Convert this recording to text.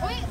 Wait,